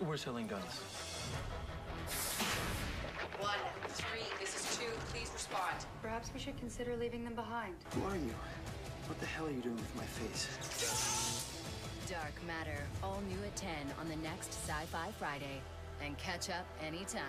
We're selling guns. One, three, this is two. Please respond. Perhaps we should consider leaving them behind. Who are you? What the hell are you doing with my face? Dark Matter, all new at 10 on the next Sci Fi Friday. And catch up anytime.